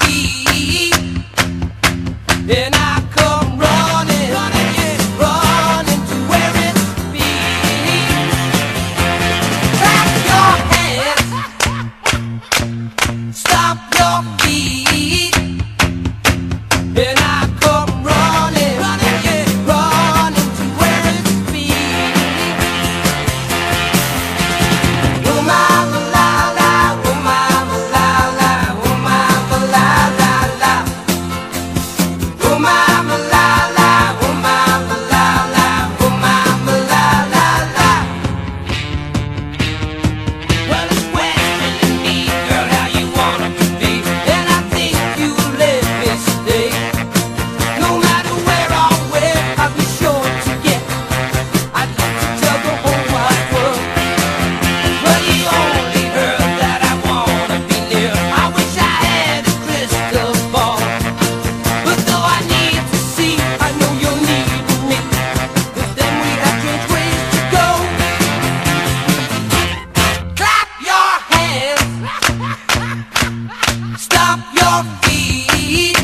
feet, and I stomp your feet,